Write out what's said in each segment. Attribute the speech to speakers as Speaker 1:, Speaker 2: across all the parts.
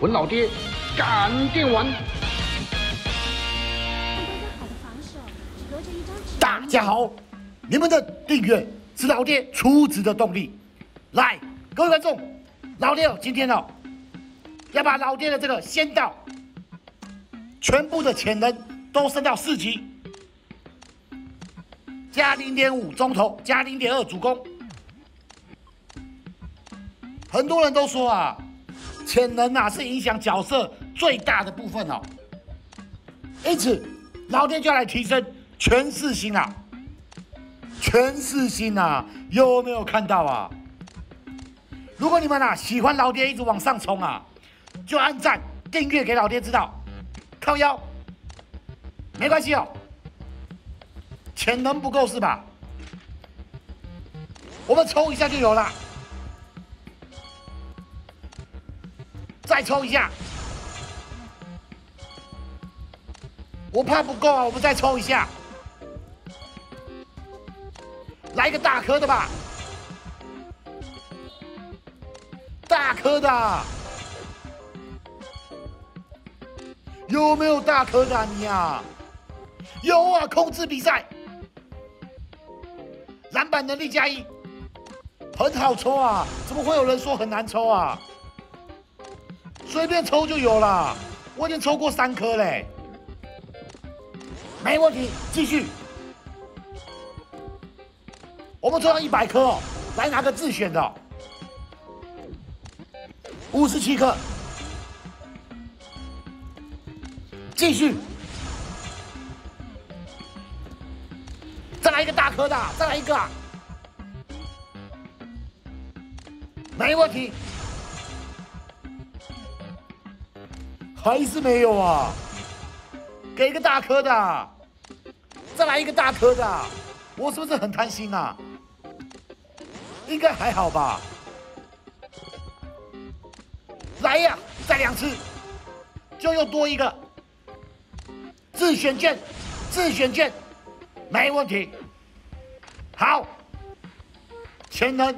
Speaker 1: 文老爹赶电玩。
Speaker 2: 大家好，你们的订阅是老爹出资的动力。来，各位观众，老爹今天哦，要把老爹的这个仙道全部的潜能都升到四级，加零点五中投，加零点二主攻。很多人都说啊，潜能啊是影响角色最大的部分哦，因此老爹就要来提升全四星啊，全四星啊，有没有看到啊？如果你们啊喜欢老爹一直往上冲啊，就按赞订阅给老爹知道，靠腰没关系哦，潜能不够是吧？我们抽一下就有了。再抽一下，我怕不够啊！我们再抽一下，来个大颗的吧，大颗的，有没有大颗的你啊？有啊！控制比赛，篮板能力加一，很好抽啊！怎么会有人说很难抽啊？随便抽就有了，我已经抽过三颗嘞，没问题，继续。我们抽到一百颗哦，来拿个自选的，五十七颗，继续，再来一个大颗的，再来一个，没问题。还是没有啊！给个大颗的，再来一个大颗的，我是不是很贪心啊？应该还好吧。来呀，再两次，就又多一个自选券，自选券，没问题。好，潜能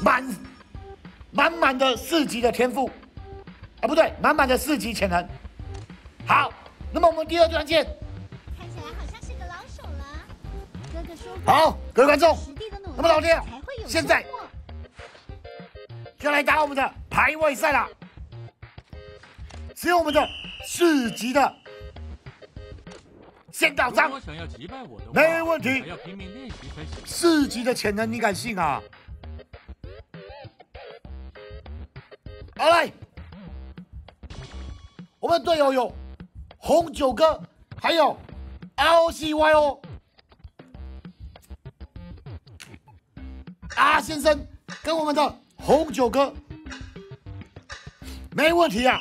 Speaker 2: 满满满的四级的天赋。啊，不对，满满的四级潜能。好，那么我们第二段见。
Speaker 3: 看起来好像是个老手了。哥哥说
Speaker 2: 好，各位观众，那么老爹现在就来打我们的排位赛了。只有我们的四级的先到章，没问题。四级的潜能你敢信啊？好来。我们队友有红九哥，还有 L C Y O 阿先生跟我们的红九哥，没问题啊！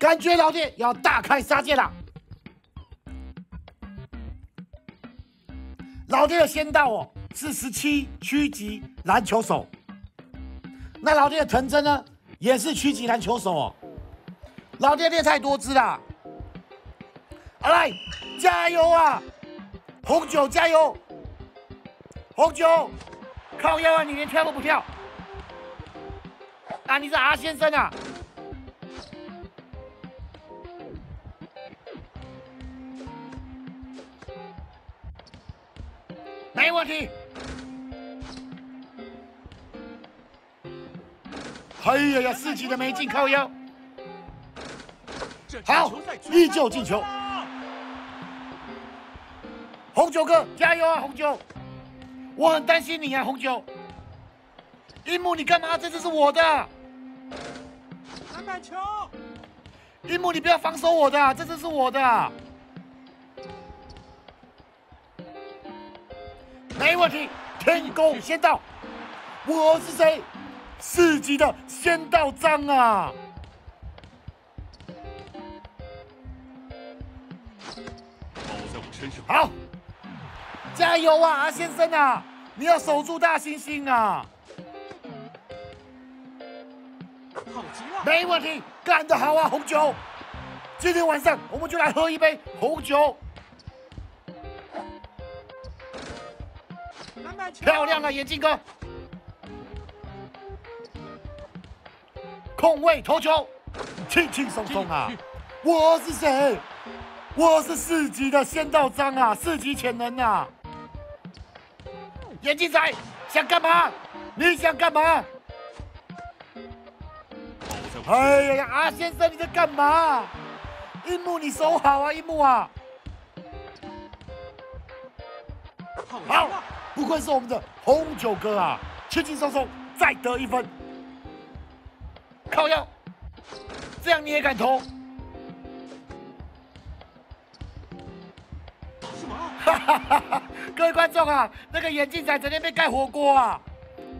Speaker 2: 感觉老爹要大开杀戒了。老爹的先到哦，是十七区级篮球手。那老爹的藤真呢，也是区级篮球手哦。老爹爹太多汁啦！阿赖，加油啊！红酒加油！红酒，靠腰啊！你连跳都不跳，啊，你是阿先生啊？没问题。哎呀呀，四级的没进，靠腰。好，依旧进球。红酒哥，加油啊，红酒！我很担心你啊，红酒。樱木，你干嘛？这只是我的。
Speaker 4: 篮板球。
Speaker 2: 樱木，你不要防守我的，这只是我的。没问题，天宫先到。我是谁？四级的先到章啊！加油啊，阿先生啊！你要守住大猩猩啊！
Speaker 4: 好极了，
Speaker 2: 没问题，干得好啊，红酒！今天晚上我们就来喝一杯红酒。漂亮了，眼镜哥！空位投球，轻轻松松啊！我是谁？我是四级的仙道章啊，四级潜能啊！眼镜仔想干嘛？你想干嘛？哎呀呀，阿先生你在干嘛？樱木你守好啊，樱木啊！好，不愧是我们的红酒哥啊，轻轻松松再得一分。靠腰，这样你也敢投？
Speaker 4: 什么？
Speaker 2: 哈哈哈哈！各位观众啊，那个眼镜仔整天被盖火锅啊！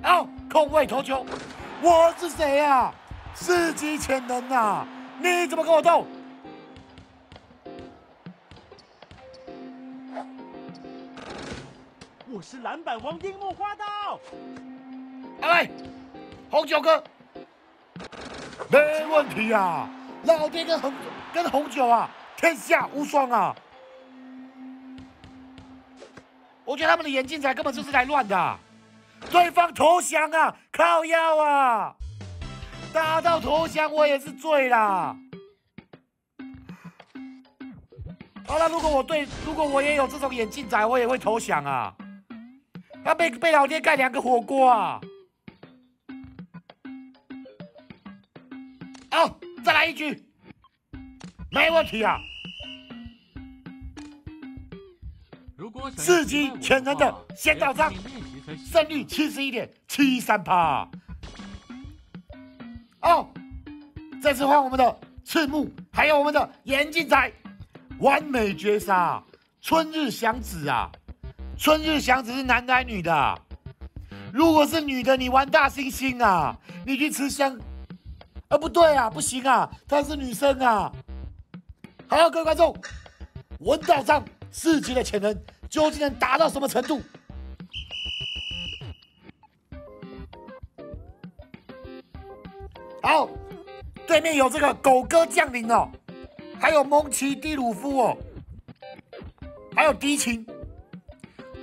Speaker 2: 哦，空位投球，我是谁啊？四级潜能啊！你怎么跟我斗？
Speaker 4: 我是篮板王樱木花道。
Speaker 2: 来，红酒哥，没问题啊！老爹跟红跟红酒啊，天下无双啊！我觉得他们的眼镜仔根本就是来乱的，对方投降啊，靠腰啊，打到投降我也是醉啦。好了，如果我对，如果我也有这种眼镜仔，我也会投降啊。他被被老爹盖两个火锅啊！好，再来一局，没问题啊！四级潜能的先到账
Speaker 4: 练习才行
Speaker 2: 胜率七十一点七三趴。哦，这次换我们的赤木，还有我们的眼镜仔，完美绝杀，春日祥子啊！春日祥子是男的还是女的啊？如果是女的，你玩大猩猩啊，你去吃香，啊不对啊，不行啊，她是女生啊。好，各位观众，文道上四级的潜能究竟能达到什么程度？好，对面有这个狗哥降临哦，还有蒙奇蒂鲁夫哦，还有迪琴，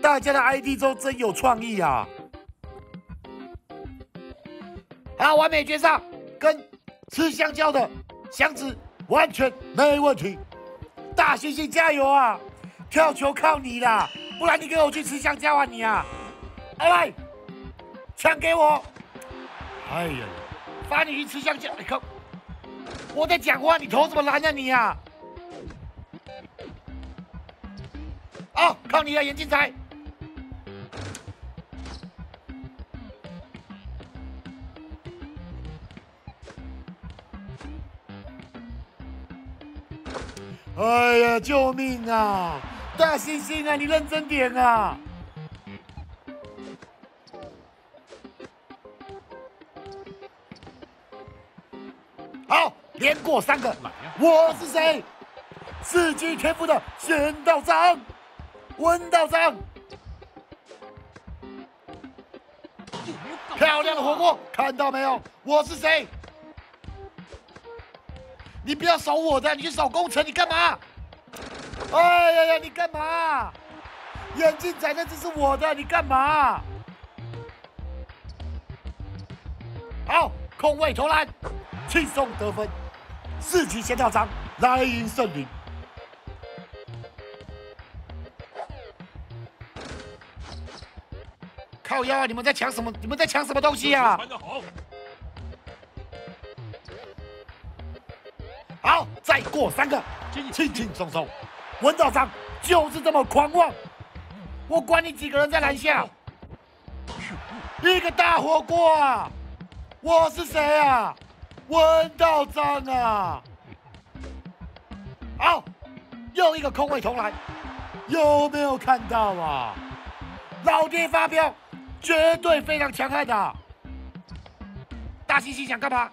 Speaker 2: 大家的 ID 都真有创意啊！好，完美绝杀，跟吃香蕉的祥子完全没问题。大猩猩加油啊！跳球靠你啦，不然你给我去吃香蕉啊你啊！来，抢给我！哎呀，罚你去吃香蕉！你靠！我在讲话，你头怎么篮啊你啊？哦，靠你了，眼镜仔！哎呀，救命啊！大猩猩啊，你认真点啊！好，连过三个。我是谁？四级天赋的仙道长，温道长。漂亮的火锅，看到没有？我是谁？你不要守我的，你去守工程，你干嘛？哎呀呀，你干嘛？眼镜仔那只是我的，你干嘛？好，空位投篮，轻松得分，四级先跳章，来赢胜利。靠腰啊！你们在抢什么？你们在抢什么东西啊？
Speaker 4: 好，
Speaker 2: 再过三个，轻轻松松。文道长就是这么狂妄，我管你几个人在篮下，一个大火锅啊！我是谁啊？文道长啊！好，又一个空位投篮，有没有看到啊？老爹发飙，绝对非常强悍的。大猩猩想干嘛？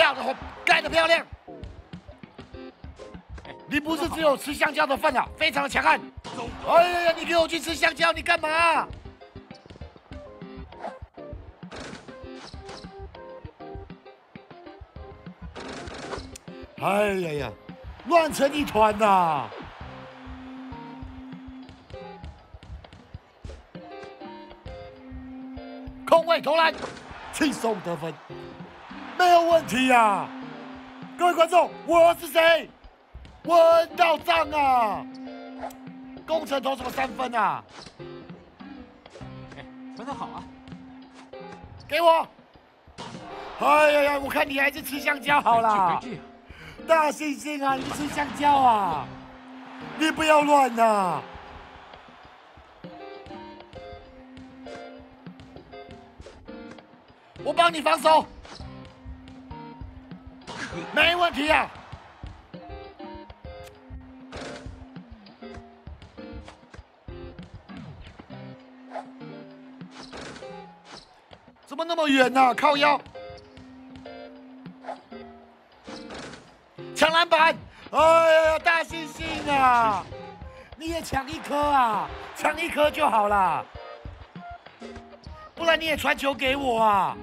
Speaker 2: 漂亮，盖的漂亮。你不是只有吃香蕉的份啊，非常的强悍。哎呀呀，你给我去吃香蕉，你干嘛？哎呀呀，乱成一团呐！空位投篮，轻松得分，没有问题呀！各位观众，我是谁？文道藏啊！工程投什么三分啊？
Speaker 4: 哎，传的好啊！
Speaker 2: 给我！哎呀呀，我看你还是吃香蕉好啦！大猩猩啊，你吃香蕉啊？你不要乱呐！我帮你防守，没问题啊！怎么那么远呢、靠腰，抢篮板！哎呀，大猩猩啊！你也抢一颗啊，抢一颗就好啦，不然你也传球给我啊！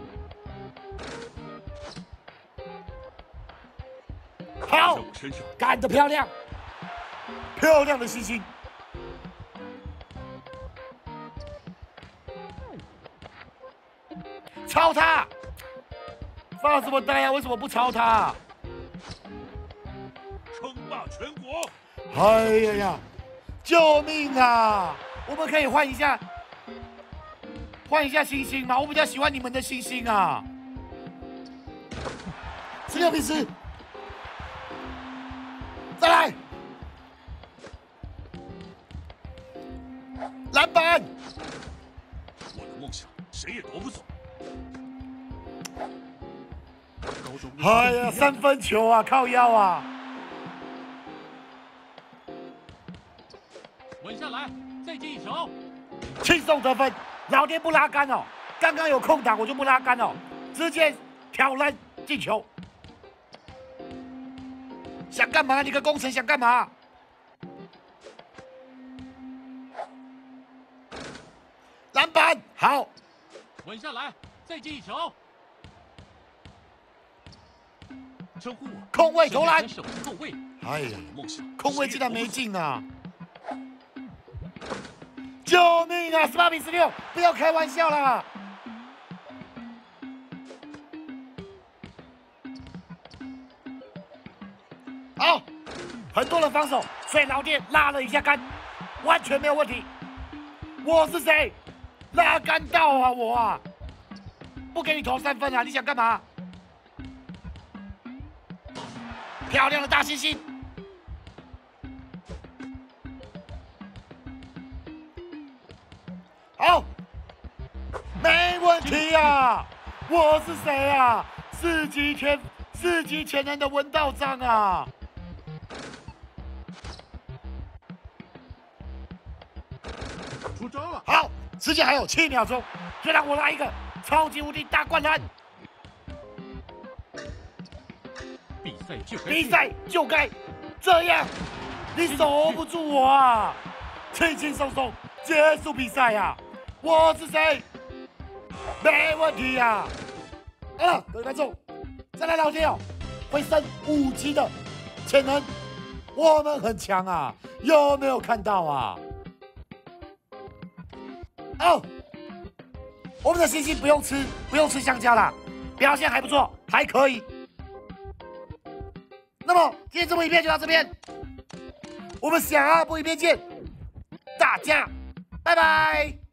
Speaker 2: 好干得漂亮，漂亮的星星。抄他！发什么呆呀、为什么不抄他？
Speaker 5: 称霸全国。
Speaker 2: 哎呀呀！救命啊！我们可以换一下，换一下星星吗？我比较喜欢你们的星星啊！十六比十，再来，篮板！
Speaker 5: 我的梦想谁也夺不走。
Speaker 2: 哎呀，三分球啊，靠腰啊！
Speaker 4: 稳下来，再进一球。
Speaker 2: 轻松得分，老爹不拉杆哦，刚刚有空档我就不拉杆哦，直接挑篮进球。想干嘛？你个工程想干嘛？篮板好，
Speaker 4: 稳下来，再进一球。
Speaker 5: 称呼我，
Speaker 2: 空位投篮。
Speaker 4: 手是后卫，
Speaker 2: 哎呀，
Speaker 5: 梦想
Speaker 2: 空位竟然没进啊！救命啊！十八比十六，不要开玩笑啦！很多人防守，所以老爹拉了一下杆，完全没有问题。我是谁？拉杆到啊我啊！不给你投三分啊！你想干嘛？漂亮的大猩猩。好，没问题呀、我是谁啊？四级前四级前人的文道章啊！
Speaker 5: 出招了。
Speaker 2: 好，时间还有七秒钟，就让我来一个超级无敌大灌篮！
Speaker 4: 比赛就该
Speaker 2: 比赛就该这样，你守不住我啊！轻轻松松结束比赛呀、我是谁？没问题呀、啊！各位观众，再来聊天哦，会升五级的潜能，我们很强啊！有没有看到啊？哦，我们的星星不用吃，不用吃香蕉啦，表现还不错，还可以。那么今天这部影片就到这边，我们下部影片见，大家拜拜。